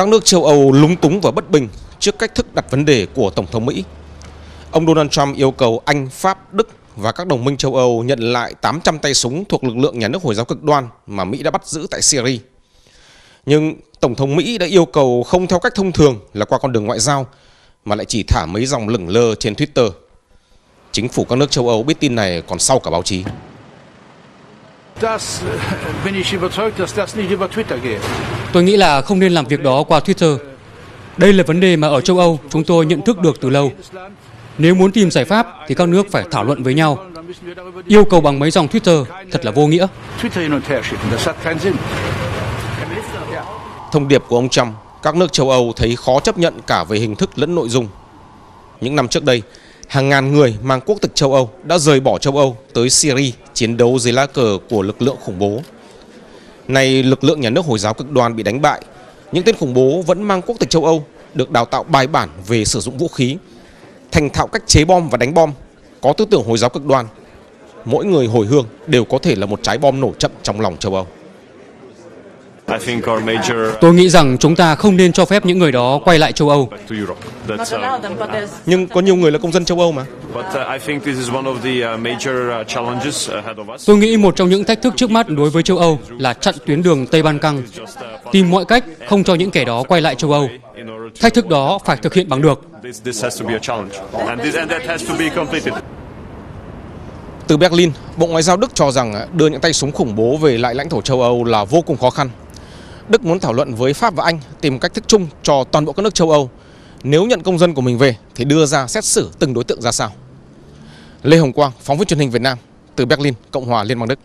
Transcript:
Các nước châu Âu lúng túng và bất bình trước cách thức đặt vấn đề của Tổng thống Mỹ. Ông Donald Trump yêu cầu Anh, Pháp, Đức và các đồng minh châu Âu nhận lại 800 tay súng thuộc lực lượng nhà nước Hồi giáo cực đoan mà Mỹ đã bắt giữ tại Syria. Nhưng Tổng thống Mỹ đã yêu cầu không theo cách thông thường là qua con đường ngoại giao mà lại chỉ thả mấy dòng lửng lơ trên Twitter. Chính phủ các nước châu Âu biết tin này còn sau cả báo chí. Tôi nghĩ là không nên làm việc đó qua Twitter. Đây là vấn đề mà ở châu Âu chúng tôi nhận thức được từ lâu. Nếu muốn tìm giải pháp thì các nước phải thảo luận với nhau. Yêu cầu bằng mấy dòng Twitter thật là vô nghĩa. Thông điệp của ông Trump, các nước châu Âu thấy khó chấp nhận cả về hình thức lẫn nội dung. Những năm trước đây, hàng ngàn người mang quốc tịch châu Âu đã rời bỏ châu Âu tới Syria chiến đấu dưới lá cờ của lực lượng khủng bố. Nay lực lượng nhà nước Hồi giáo cực đoan bị đánh bại, những tên khủng bố vẫn mang quốc tịch châu Âu được đào tạo bài bản về sử dụng vũ khí, thành thạo cách chế bom và đánh bom, có tư tưởng Hồi giáo cực đoan. Mỗi người hồi hương đều có thể là một trái bom nổ chậm trong lòng châu Âu. Tôi nghĩ rằng chúng ta không nên cho phép những người đó quay lại châu Âu. Nhưng có nhiều người là công dân châu Âu mà. Tôi nghĩ một trong những thách thức trước mắt đối với châu Âu là chặn tuyến đường Tây Ban Căng, tìm mọi cách không cho những kẻ đó quay lại châu Âu. Thách thức đó phải thực hiện bằng được. Từ Berlin, Bộ Ngoại giao Đức cho rằng đưa những tay súng khủng bố về lại lãnh thổ châu Âu là vô cùng khó khăn. Đức muốn thảo luận với Pháp và Anh tìm cách thức chung cho toàn bộ các nước châu Âu. Nếu nhận công dân của mình về thì đưa ra xét xử từng đối tượng ra sao. Lê Hồng Quang, phóng viên truyền hình Việt Nam từ Berlin, Cộng hòa Liên bang Đức.